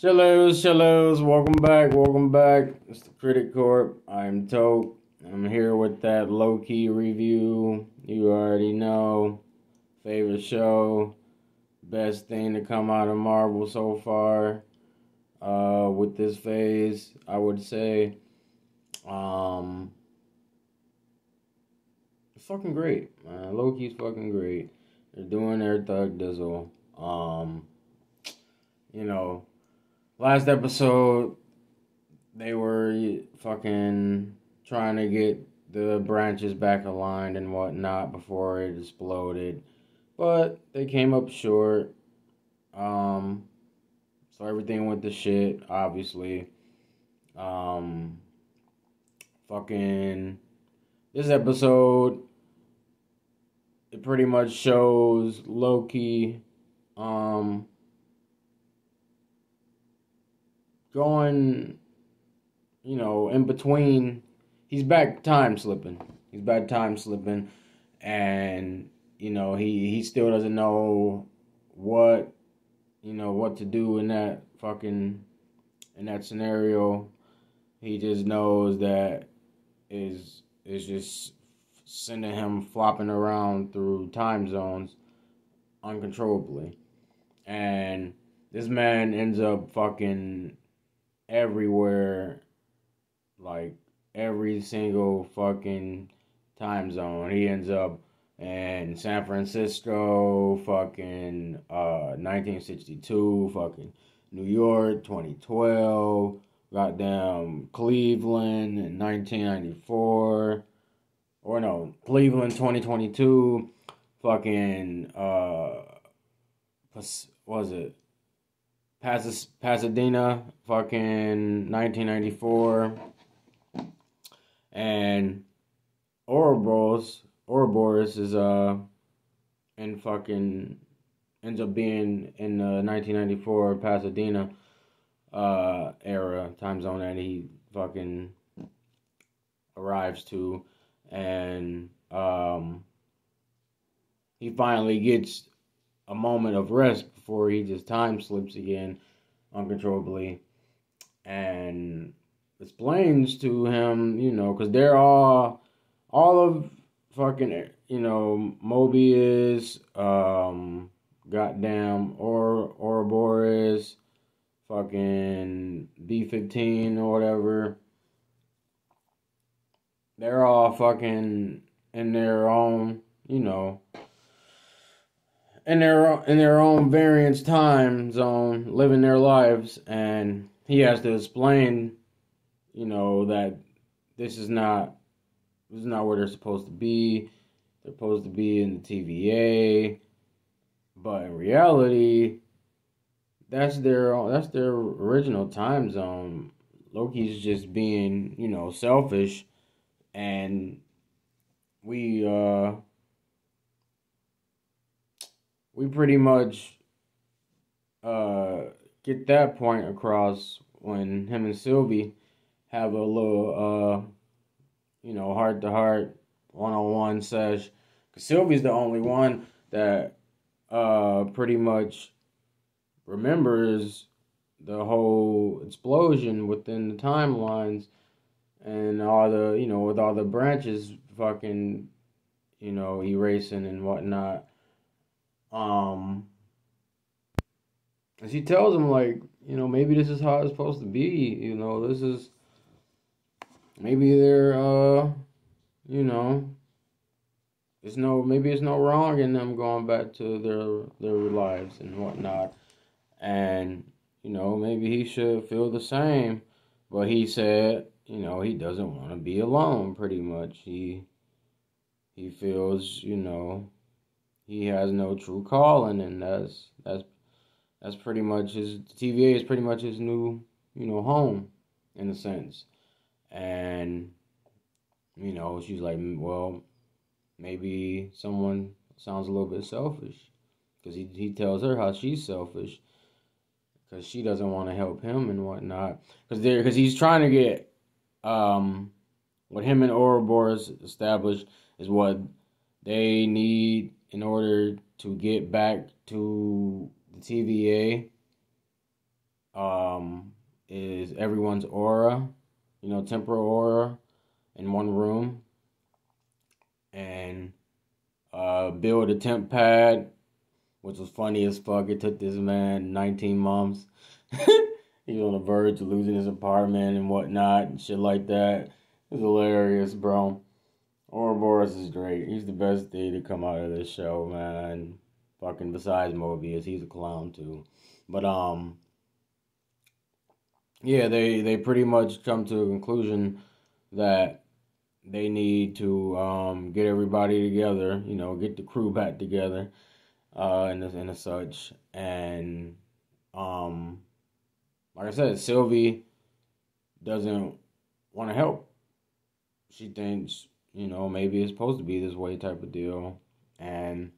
Shallows, shallows, welcome back, welcome back. It's the Critic Corp. I'm Tope. I'm here with that low key review. You already know. Favorite show. Best thing to come out of Marvel so far. Uh, with this phase, I would say. Um, fucking great, man. Loki's fucking great. They're doing their thug dizzle. Um, you know, last episode they were fucking trying to get the branches back aligned and whatnot before it exploded, but they came up short. Um, so everything went to shit, obviously. Um, fucking this episode it pretty much shows Loki um going you know in between he's back time slipping. He's back time slipping. And you know he he still doesn't know what you know what to do in that fucking in that scenario. He just knows that is is just sending him flopping around through time zones uncontrollably. And this man ends up fucking everywhere, like every single fucking time zone. He ends up in San Francisco, fucking uh, 1962, fucking New York, 2012, goddamn Cleveland in 1994 or no, Cleveland 2022, fucking, uh, was it? Pas- Pasadena, fucking 1994. And Ouroboros, Ouroboros is, uh, in fucking, ends up being in the 1994 Pasadena, uh, era, time zone that he fucking arrives to and um, he finally gets a moment of rest before he just time slips again uncontrollably and explains to him, you know, because they're all, all of fucking, you know, Mobius, um, goddamn, or Ouroboros, fucking B15 or whatever. They're all fucking in their own, you know, in their in their own variance time zone, living their lives, and he has to explain, you know, that this is not this is not where they're supposed to be. They're supposed to be in the TVA, but in reality, that's their that's their original time zone. Loki's just being, you know, selfish and we uh we pretty much uh get that point across when him and Sylvie have a little uh you know heart to heart one on one sesh. Cuz Sylvie's the only one that uh pretty much remembers the whole explosion within the timelines and all the you know with all the branches fucking you know erasing and whatnot um and she tells him like you know maybe this is how it's supposed to be you know this is maybe they're uh you know it's no maybe it's no wrong in them going back to their their lives and whatnot and you know maybe he should feel the same but he said you know, he doesn't want to be alone pretty much. He he feels, you know, he has no true calling and that's that's that's pretty much his TVA is pretty much his new, you know, home in a sense. And you know, she's like, well, maybe someone sounds a little bit selfish because he he tells her how she's selfish because she doesn't want to help him and whatnot because there because he's trying to get um, what him and Ouroboros established is what they need in order to get back to the TVA. um, is everyone's aura, you know, temporal aura in one room and uh, build a temp pad, which was funny as fuck. It took this man 19 months. he was on the verge of losing his apartment and whatnot and shit like that. It's hilarious, bro. Ouroboros is great. He's the best thing to come out of this show, man. Fucking besides Mobius, he's a clown too. But um, yeah, they they pretty much come to a conclusion that they need to um, get everybody together, you know, get the crew back together, uh, and and such, and um, like I said, Sylvie doesn't want to help. She thinks, you know, maybe it's supposed to be this way type of deal, and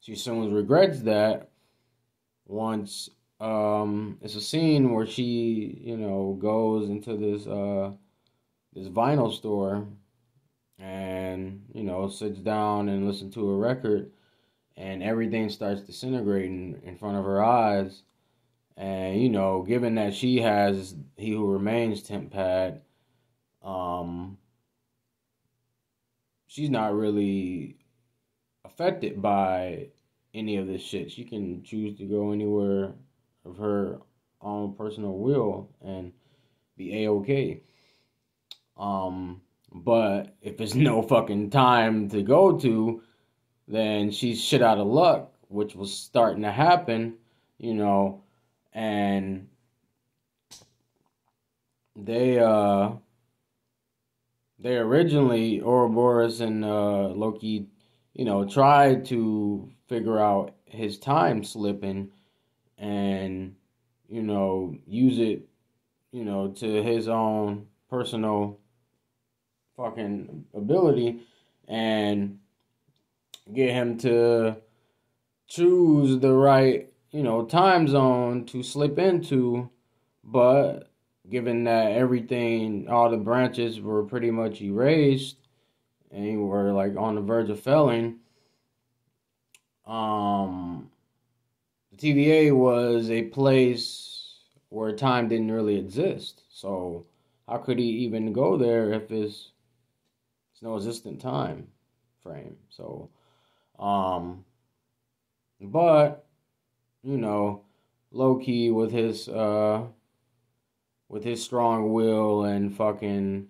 she soon regrets that once um, it's a scene where she, you know, goes into this uh, this vinyl store and you know sits down and listens to a record and everything starts disintegrating in front of her eyes. And you know given that she has he who remains temp pad um she's not really affected by any of this shit. She can choose to go anywhere of her own personal will and be a-okay um, but if there's no fucking time to go to, then she's shit out of luck, which was starting to happen, you know, and they uh they originally Ouroboros and uh Loki, you know, tried to figure out his time slipping and you know, use it, you know, to his own personal fucking ability and get him to choose the right, you know, time zone to slip into, but given that everything, all the branches were pretty much erased and were like on the verge of failing, um, the TVA was a place where time didn't really exist. So how could he even go there if it's there's no existent time frame. So, um, but you know, Loki with his uh, with his strong will and fucking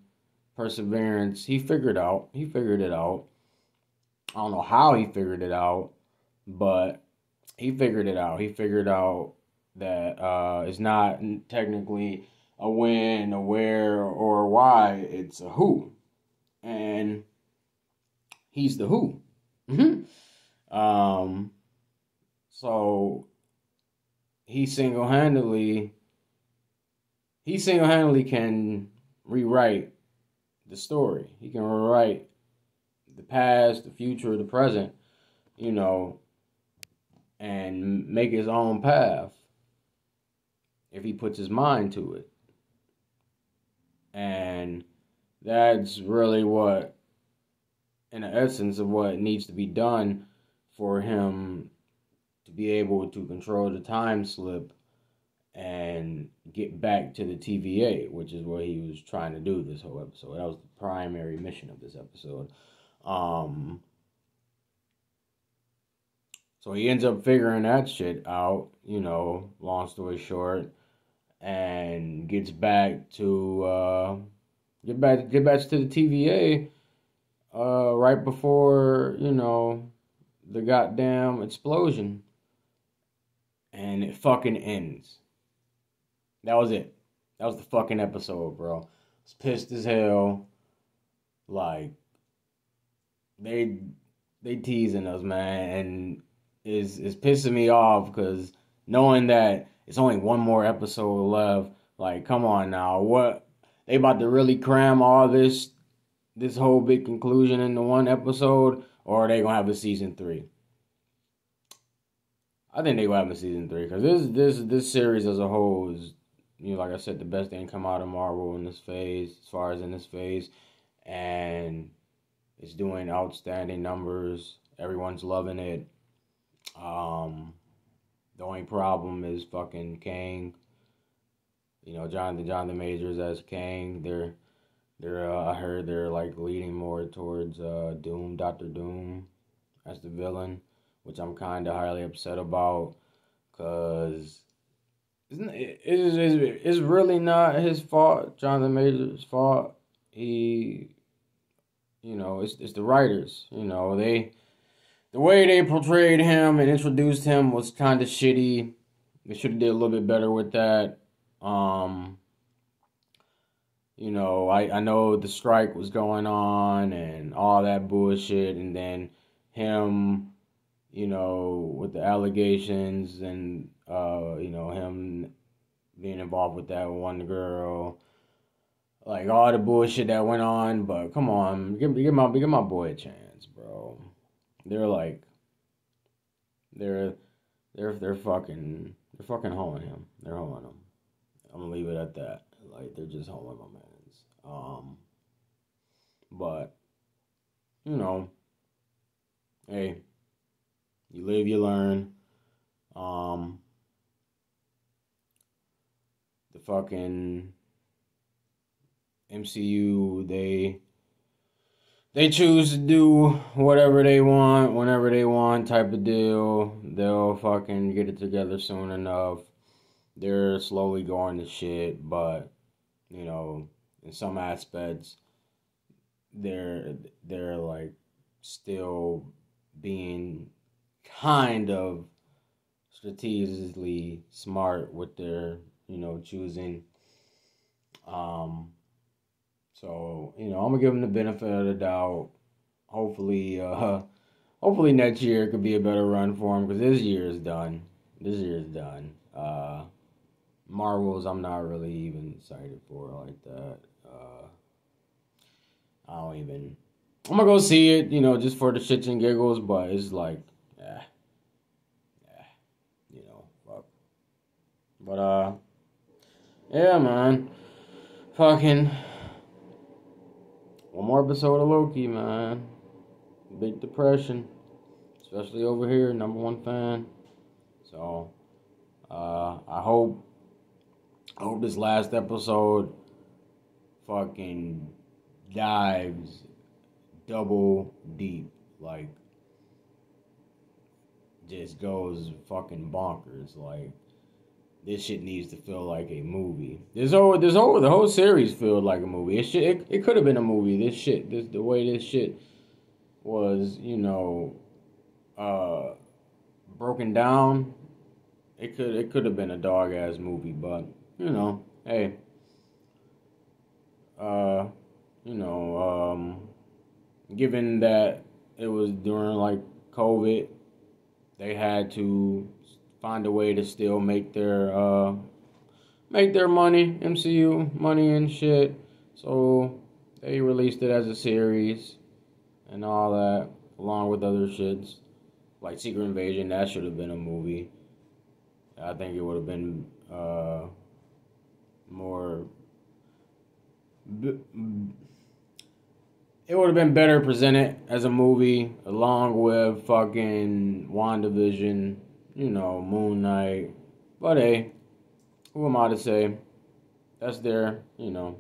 perseverance, he figured out. He figured it out. I don't know how he figured it out, but he figured it out. He figured out that uh, it's not technically a when, a where, or why. It's a who and he's the who. Um, so he single handedly he single handedly can rewrite the story. He can rewrite the past, the future, the present, you know, and make his own path if he puts his mind to it. And that's really what, in the essence of what needs to be done for him to be able to control the time slip and get back to the TVA, which is what he was trying to do this whole episode. That was the primary mission of this episode. Um, so he ends up figuring that shit out, you know, long story short, and gets back to uh, get back get back to the TVA uh, right before you know the goddamn explosion, and it fucking ends. That was it. That was the fucking episode, bro. I was pissed as hell. Like they they teasing us, man, and is is pissing me off because knowing that it's only one more episode left. Like, come on now, what they about to really cram all this this whole big conclusion into one episode, or are they gonna have a season three? I think they will have a season three because this this this series as a whole is you know like I said the best thing come out of Marvel in this phase as far as in this phase, and it's doing outstanding numbers. Everyone's loving it. Um, the only problem is fucking Kang you know, Jonathan Jonathan Majors as Kang. They're they're uh, I heard they're like leading more towards uh, Doom, Doctor Doom, as the villain, which I'm kind of highly upset about, cause it is it's, really not his fault. Jonathan Majors' fault. He, you know, it's it's the writers. You know, they the way they portrayed him and introduced him was kind of shitty. They should have did a little bit better with that. Um, you know, I, I know the strike was going on and all that bullshit, and then him, you know, with the allegations and uh, you know, him being involved with that one girl, like all the bullshit that went on. But come on, give give my give my boy a chance, bro. They're like, they're they're they're fucking they're fucking holding him. They're holding him. I'm gonna leave it at that. Like they're just holding my man's. Um, but you know, hey, you live, you learn. Um, the fucking MCU, they they choose to do whatever they want, whenever they want, type of deal. They'll fucking get it together soon enough. They're slowly going to shit, but you know, in some aspects, they're they're like still being kind of strategically smart with their you know choosing. Um so you know i'm gonna give him the benefit of the doubt. Hopefully uh hopefully next year could be a better run for him because this year is done. This year is done. Uh marvels i'm not really even excited for like that. Uh i don't even i'm gonna go see it you know just for the shits and giggles but it's like yeah yeah you know fuck. But uh yeah, man. Fucking. One more episode of Loki, man. Big depression. Especially over here, number one fan. So, uh, I hope. I hope this last episode fucking dives double deep. Like, just goes fucking bonkers. Like, this shit needs to feel like a movie. This whole this whole the whole series felt like a movie. It should it, it could have been a movie. This shit this the way this shit was, you know, uh broken down. It could it could have been a dog ass movie, but you know, hey. Uh you know, um given that it was during like COVID, they had to find a way to still make their uh make their money, MCU money and shit. So they released it as a series and all that, along with other shits. Like Secret Invasion, that should have been a movie. I think it would have been uh more it would have been better presented as a movie along with fucking WandaVision you know, Moon Knight. But hey, who am I to say? That's their, you know,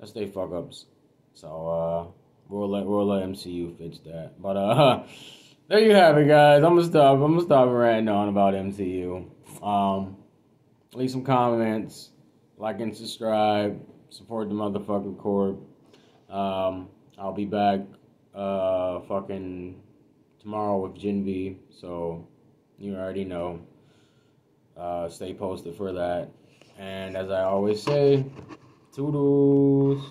that's their fuck ups. So uh we'll let we'll let MCU fix that. But uh there you have it guys. I'm gonna stop I'm gonna stop ranting on about MCU. Um leave some comments, like and subscribe, support the motherfucking corp. Um I'll be back uh fucking tomorrow with Gen V. So you already know. Uh, stay posted for that. And as I always say, toodles.